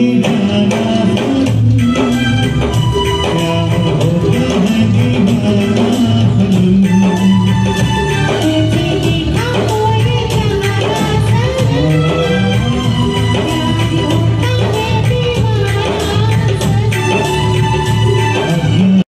你的那